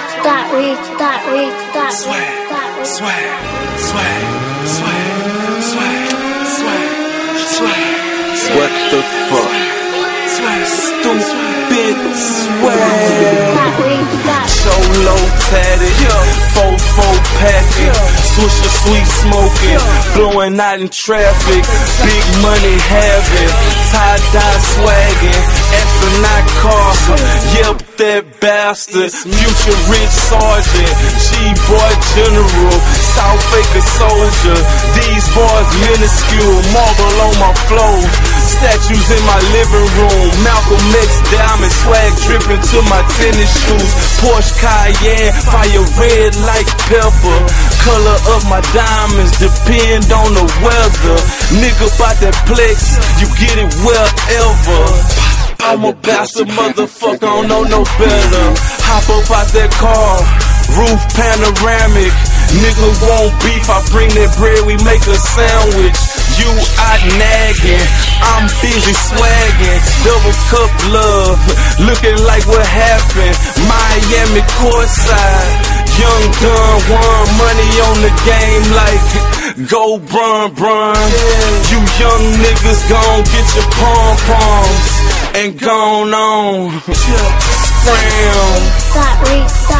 reach, that reach, that reach, that Swag, reach, that reach. swag, swag, swag, swag, swag, swag, What the fuck? swag, Stupid swag. That reach, that Solo tatted, four four packet, swisher sweet smoking, blowing out in traffic, big money having, tie dye swagging, astronaut car, yep that bastard, future rich sergeant, G-boy general, South Acre soldier, these boys minuscule, marble on my flow, statues in my living room, Malcolm X diamond swag dripping to my tennis shoes, Porsche Cayenne, fire red like pepper, color of my diamonds depend on the weather, nigga bout that plex, you get it wherever. I'm a bastard motherfucker, I don't know no better. Hop up out that car, roof panoramic. Nigga want beef, I bring that bread, we make a sandwich. You out nagging, I'm busy swagging. Double cup love, looking like what happened. Miami courtside. Young Gun won money on the game like go brun brun. You young niggas gon' get your pom poms and gone on. That reach,